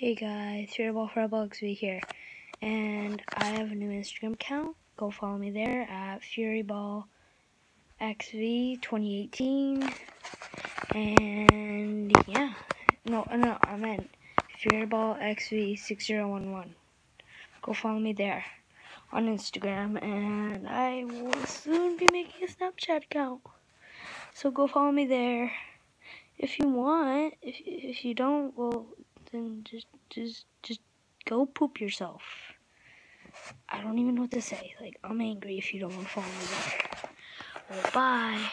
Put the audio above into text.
Hey guys, Furyball FurBallXV here, and I have a new Instagram account. Go follow me there at FuryballXV2018, and yeah, no, no, I meant FuryballXV6011. Go follow me there on Instagram, and I will soon be making a Snapchat account. So go follow me there if you want. If if you don't, well then just just just go poop yourself. I don't even know what to say. Like I'm angry if you don't want to follow me there. Well, bye.